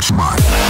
That's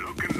Look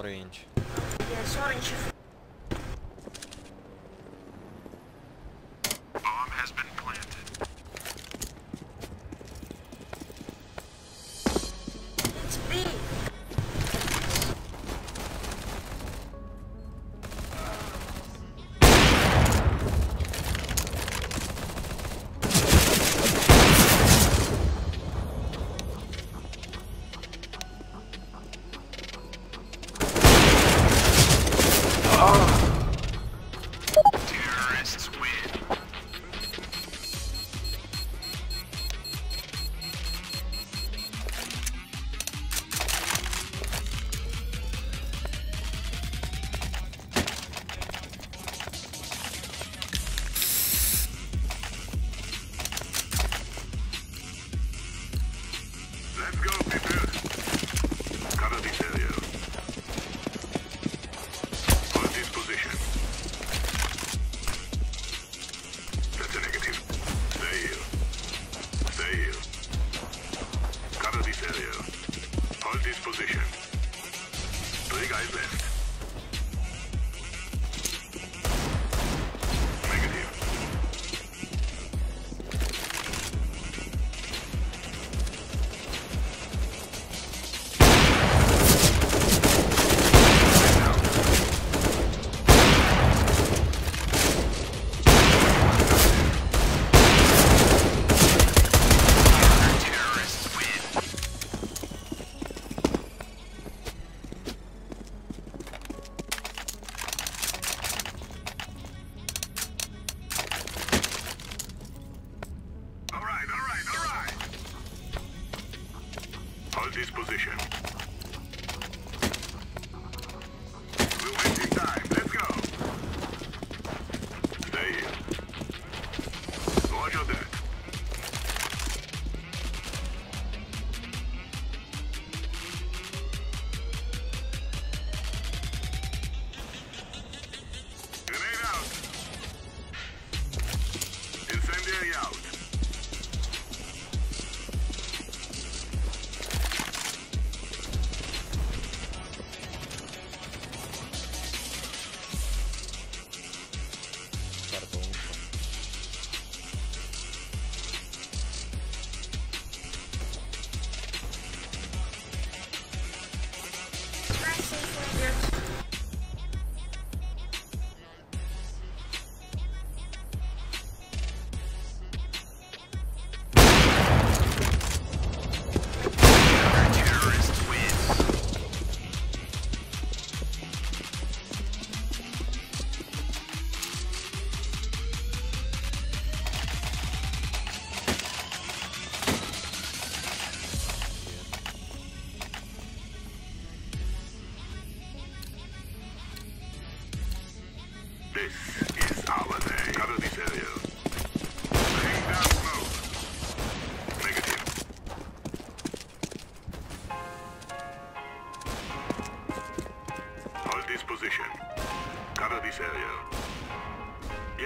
orange. Yes, orange.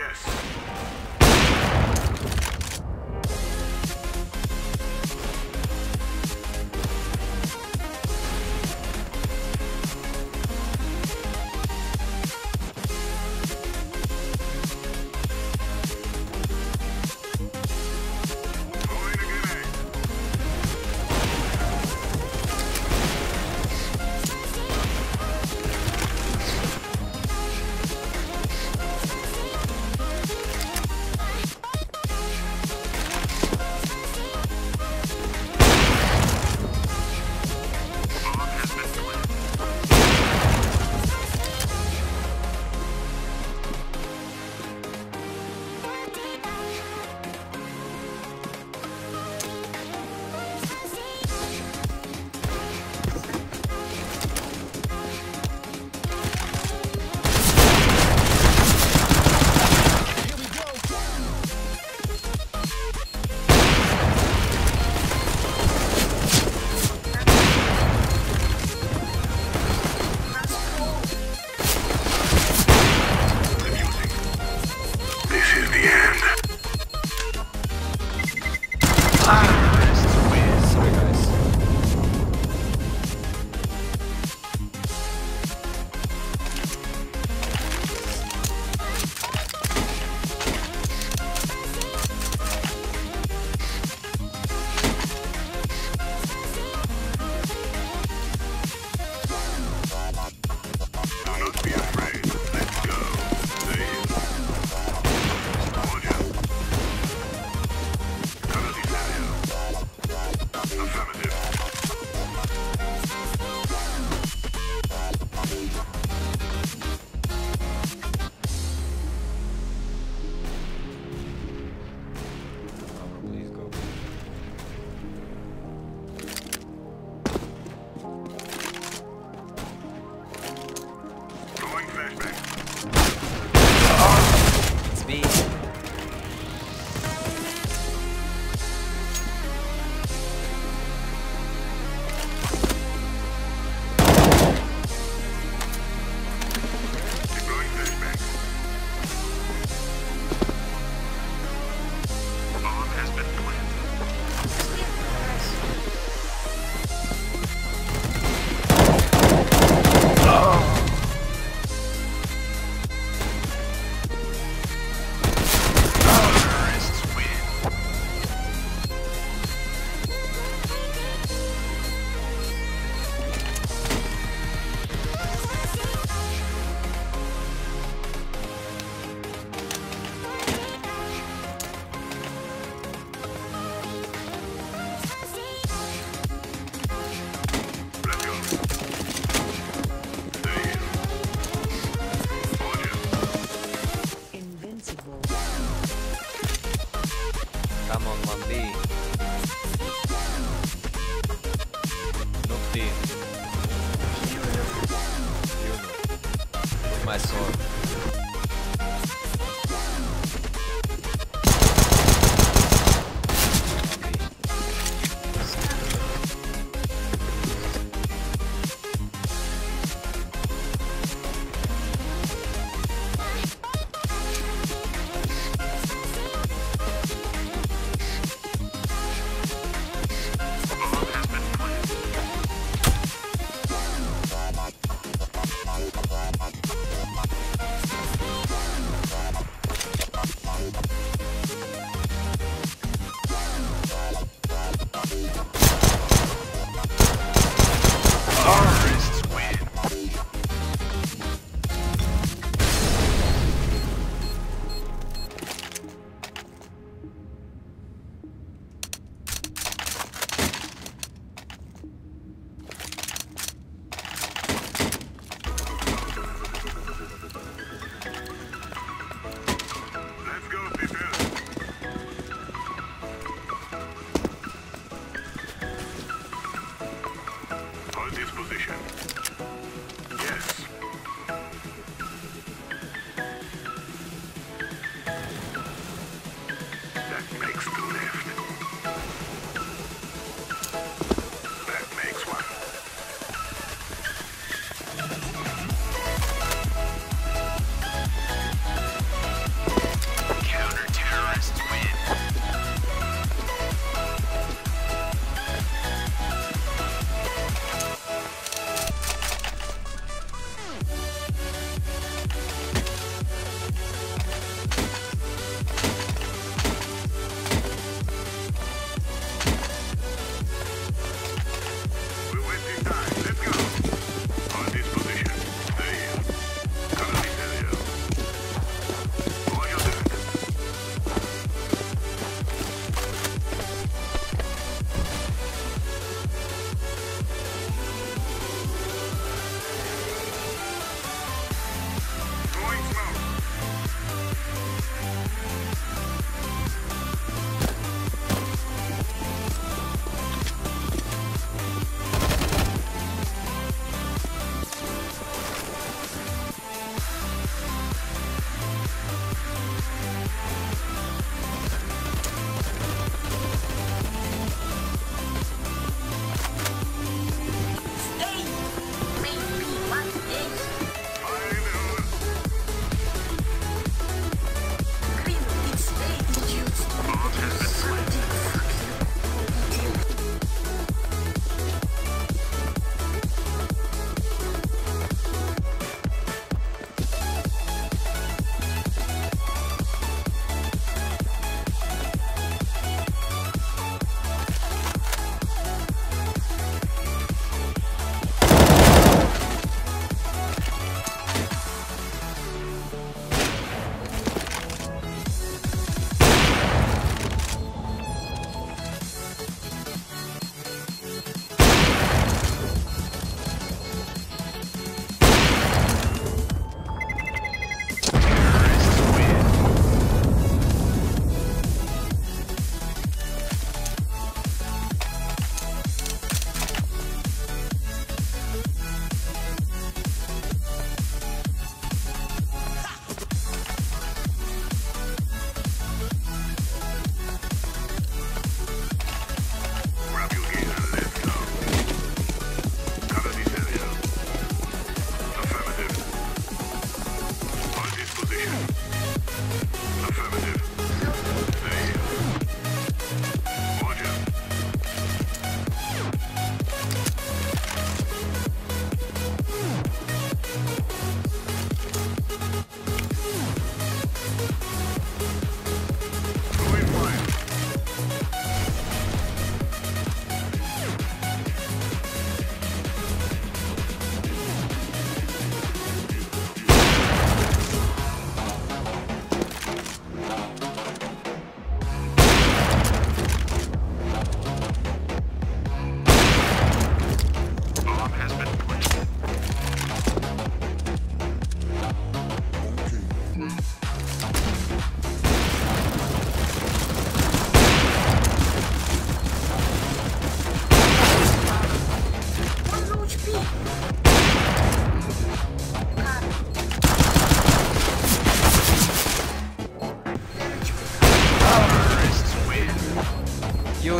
Yes.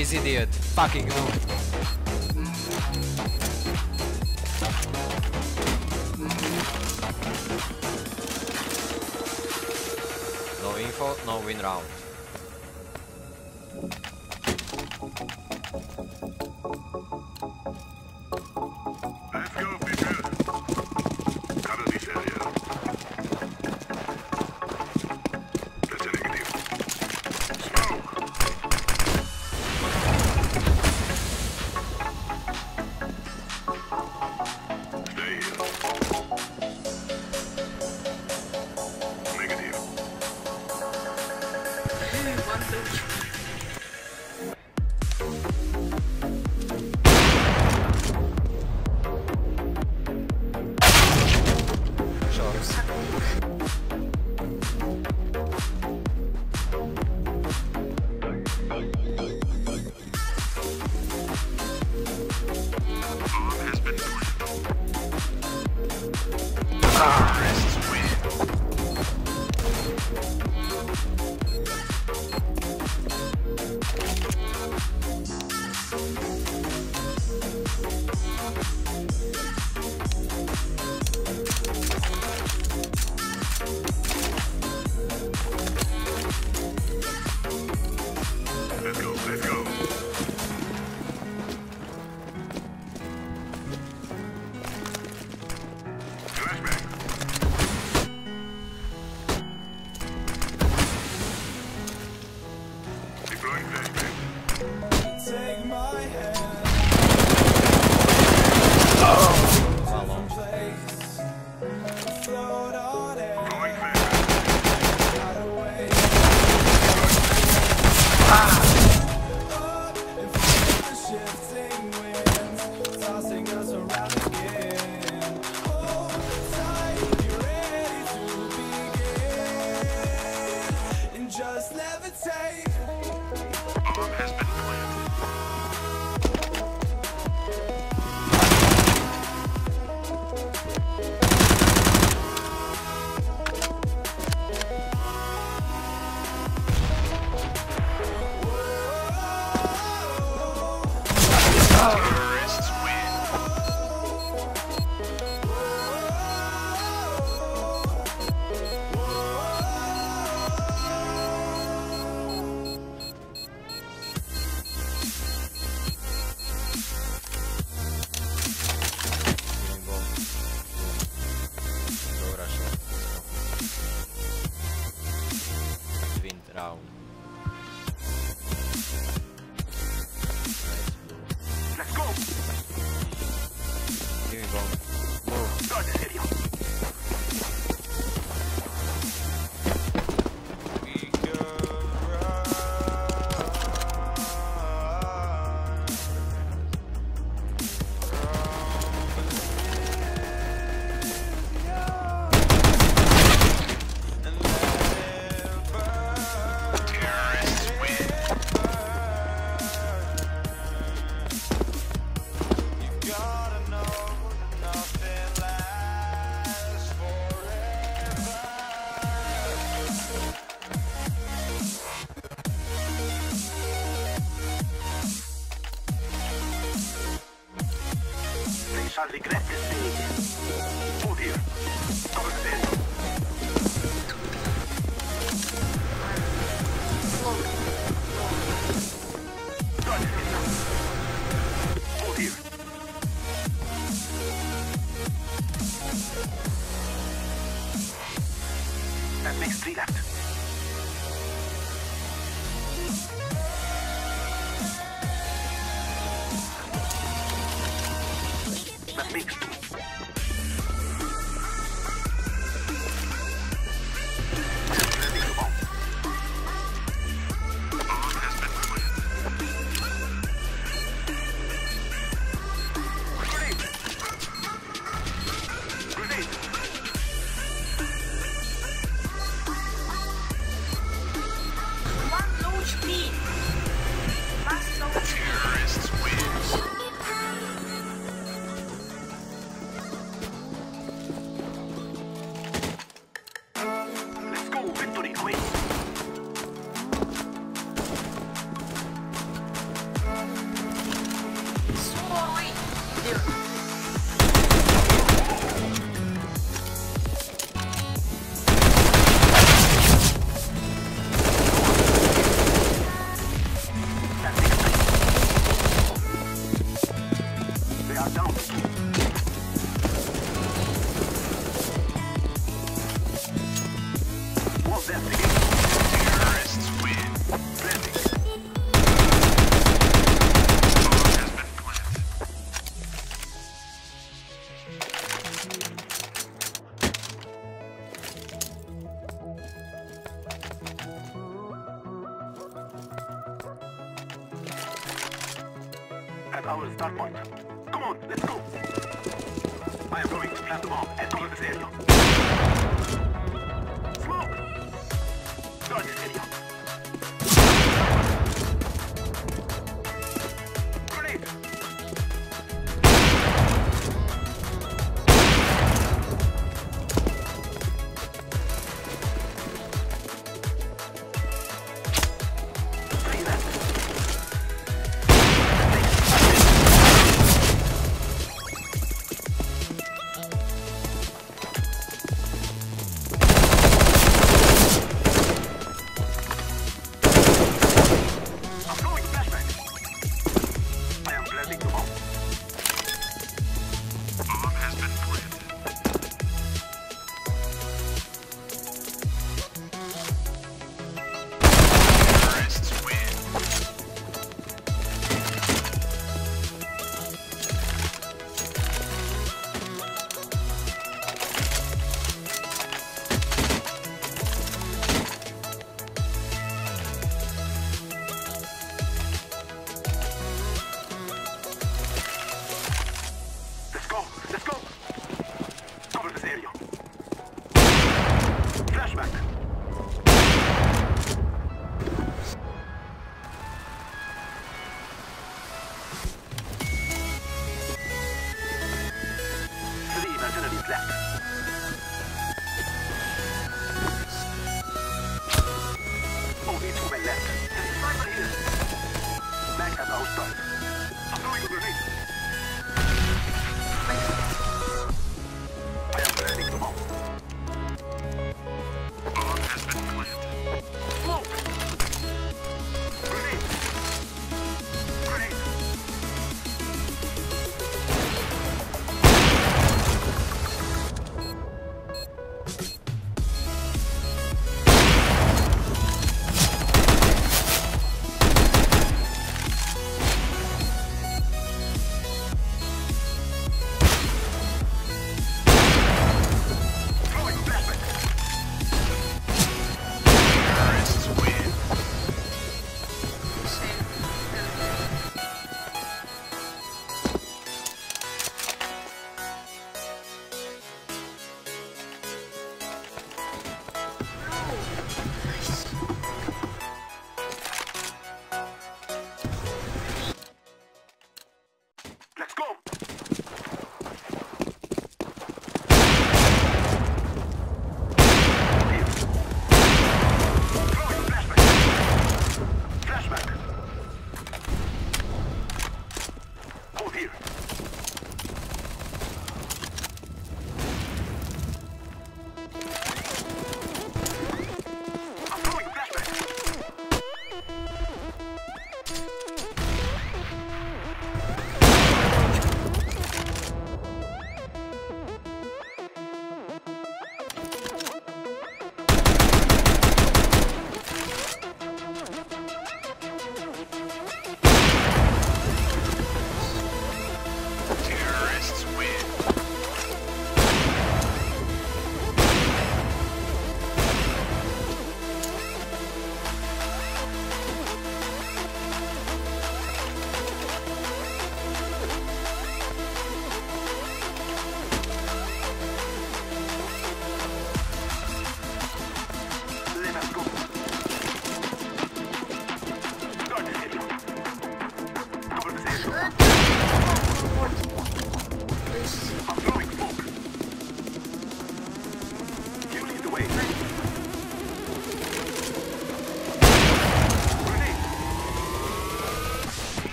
Is idiot. Fucking noob. No info, no win round.